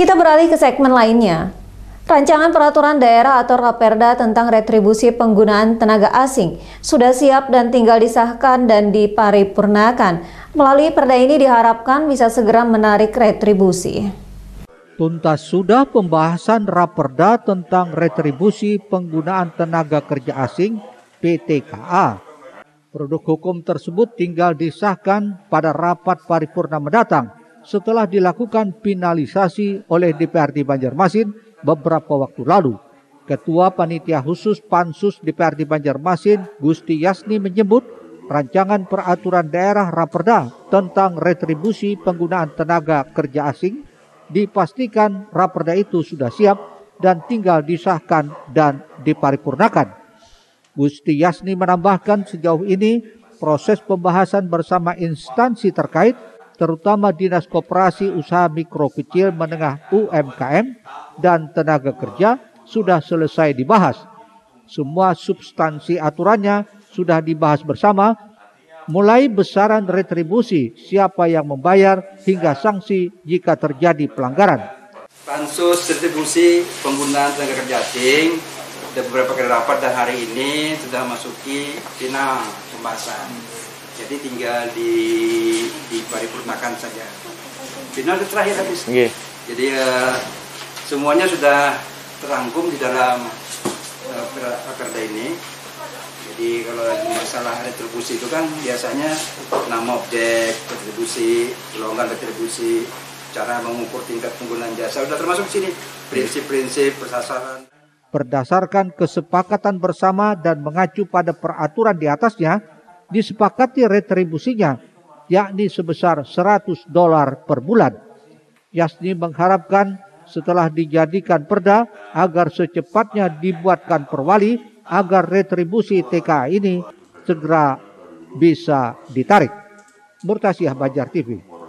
Kita beralih ke segmen lainnya. Rancangan peraturan daerah atau Raperda tentang retribusi penggunaan tenaga asing sudah siap dan tinggal disahkan dan diparipurnakan. Melalui perda ini diharapkan bisa segera menarik retribusi. Tuntas sudah pembahasan Raperda tentang retribusi penggunaan tenaga kerja asing PTKA. Produk hukum tersebut tinggal disahkan pada rapat paripurna mendatang setelah dilakukan finalisasi oleh DPRD Banjarmasin beberapa waktu lalu. Ketua Panitia Khusus Pansus DPRD Banjarmasin, Gusti Yasni menyebut rancangan peraturan daerah Raperda tentang retribusi penggunaan tenaga kerja asing dipastikan Raperda itu sudah siap dan tinggal disahkan dan diparipurnakan. Gusti Yasni menambahkan sejauh ini proses pembahasan bersama instansi terkait terutama Dinas Koperasi Usaha Mikro Kecil Menengah UMKM dan Tenaga Kerja sudah selesai dibahas. Semua substansi aturannya sudah dibahas bersama, mulai besaran retribusi siapa yang membayar hingga sanksi jika terjadi pelanggaran. Pansus retribusi penggunaan tenaga kerja asing beberapa kali rapat dan hari ini sudah masuki final pembahasan. Jadi tinggal di diparipurnakan saja. Final terakhir habis. Okay. Jadi uh, semuanya sudah terangkum di dalam uh, ini. Jadi kalau masalah retribusi itu kan biasanya nama objek, retribusi, golongan retribusi, cara mengukur tingkat penggunaan jasa sudah termasuk sini prinsip-prinsip persasaran. Berdasarkan kesepakatan bersama dan mengacu pada peraturan di atasnya, disepakati retribusinya yakni sebesar 100 dolar per bulan. Yasni mengharapkan setelah dijadikan perda agar secepatnya dibuatkan perwali agar retribusi TK ini segera bisa ditarik. Murtasiah Banjar TV.